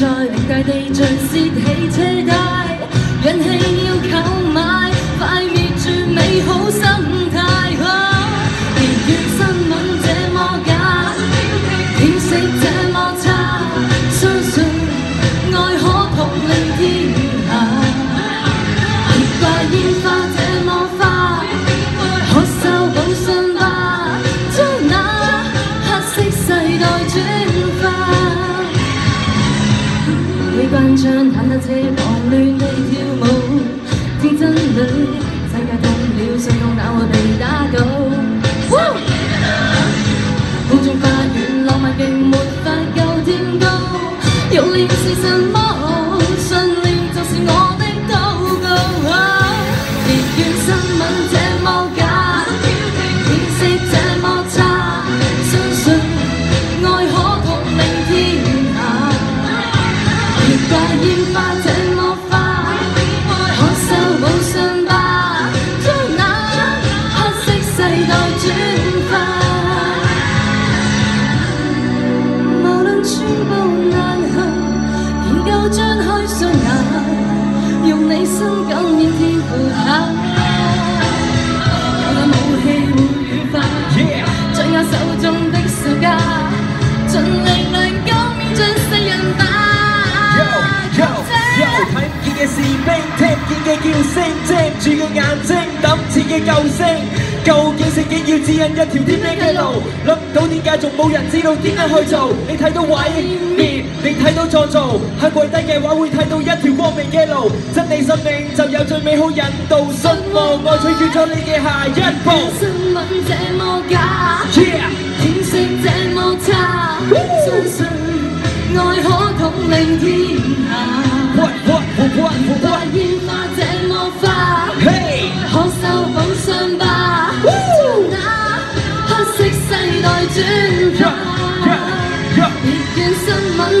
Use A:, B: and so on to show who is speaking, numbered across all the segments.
A: 在大地上泄起车胎，引起。慣像忐忑這狂亂地跳舞，天真裏世界動了，信用哪會被打倒？空中花園浪漫並沒法夠天高，欲念是什麼？起身更要跳下。我嘅武器會愉快，掌握手中的手架，盡力量今面將世人
B: 打。睇唔見嘅士兵，聽唔見嘅叫聲，遮唔住嘅眼睛，等自己救星。究竟圣经要指引一条天命嘅路，谂到点解仲冇人知道点样去做。你睇到毁灭，你睇到创造，肯跪低嘅话会睇到一条光明嘅路。真理生命就有最美好引导，信望我取决咗你嘅下一步。
A: 信闻这么假，天性这么差，相信爱可统领天下。it's so
B: high,
A: high,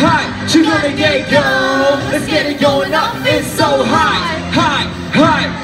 B: high. You gonna get go? Let's get it going up. It's so high, high, high.